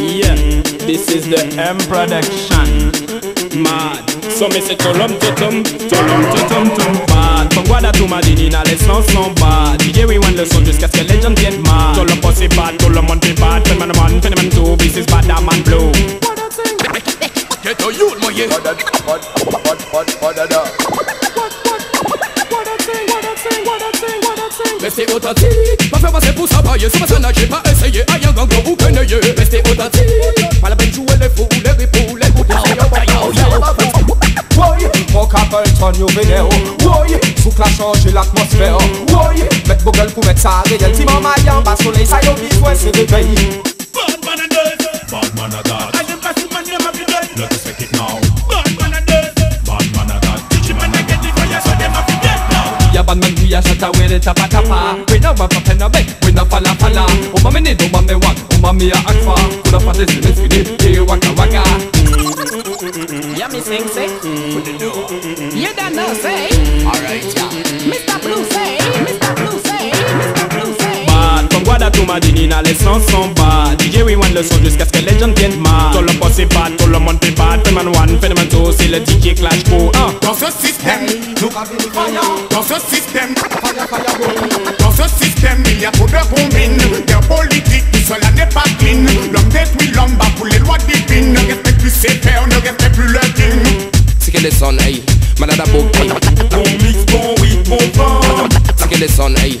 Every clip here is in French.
Yeah, this is the M production. Mad. So me say tolom totom, tolom totom tom bad. From Guada to Madinina, les sons sont bad. DJ we want le son jusqu'à ce que les gens viennent mad. Le posse est bad, tout le monde est bad. Phénomène man, phénomène two, this is bad, that man blue. Get a youth, my yeah. Restez authentique, pas faire passer pour ça bailler, c'est pas ça nager, pas essayer, aïe un gango ou quenouiller. Restez authentique, pas la peine jouer les fous, Appleton, yo vene yo Woy, souk la chanje l'atmosfère Woy, met bo gel pou met sa reyel Ti man mayan ba soleil sa yo bizwen se revey Bad man and dirt. Bad man a that. I am passing my name up your dead. Let us take it now. Bad man and dirt. Bad man a that. Teach and I get the fire so them have to dead now. Ya bad man we a shata we de tapa tapa We na wapa pena be, we na fala fala Uma me need, uma me want, uma me a akfa Kuna pate sile skini, ye waka waka Yeah, me sing, say. You Madinina, les sons sont bad. DJ we want le son jusqu'à ce que les gens viennent mad. Tout le posse est bad, tout le monde est bad. Phénomène one, phénomène two, c'est le DJ clash pour un. Dans ce système, fire, dans ce système, fire, fire burn dans ce système, il y a trop de combines. Des politiques, tout cela n'est pas clean. L'homme détruit l'homme, bat pour les lois divines. Ne respecte plus ses pères, ne respecte plus le king. C'est que les sons, hey. Malade à hey. Bon mix, bon weed, bon vent. C'est que les sons, hey.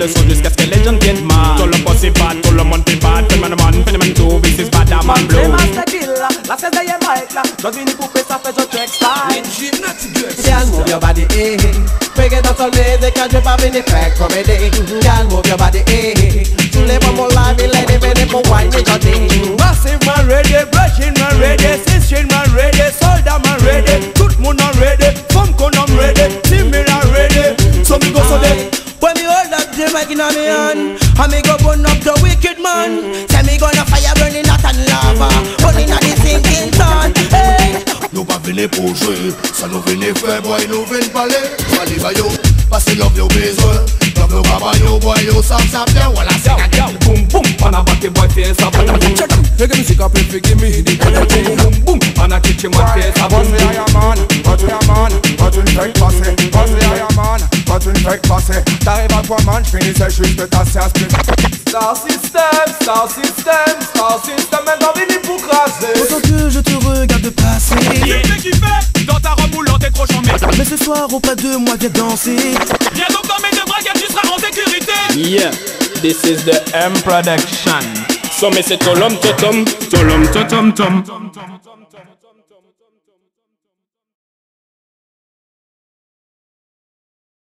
le son jusqu'à ce que les gens viennent mad. Tout le posse est bad, tout le monde est bad. Phénomène one, phénomène two, this is bad, that man blue. Master Killa, la cesse de Mike la Just vini pou pe sa fe jo track style. Girl, move your body, eh. Break it up on me, they can't drip up in the fact comedy. Girl, move your body, eh. Tous les moments live, il est devenu pour wine et jody Massive And me go burn up the wicked man mm-hmm. Say me gonna fire burning hot and lava Burning at the sinking sun hey. Nous pas venez pour jouer Ça nous venez faire, boy, nous venez parler Allez, va yo, passez l'offre, yo, besoin Love yo, baba, yo, boy, yo, sap, sap, then Voilà, c'est la gueule Boum, boum, panabate, boy, fais ça Reggae music a perfect, give me the Boum, boum, pana, kitche, man, fais ça Boum, boum, man, boum, man, boum, man, boum, man, boum, man, boum, man, boum, man, pas pas man, j'finissais juste tasser à split. Star System, Star System, Star System Maintenant venu pour craser. Autant que je te regarde passer. Dans ta robe moulante et trop chambée Mais ce soir auprès de moi viens danser. Viens donc dans mes deux bras car tu seras en sécurité. Yeah, this is the M production. So me say tolom totom, tolom totom tom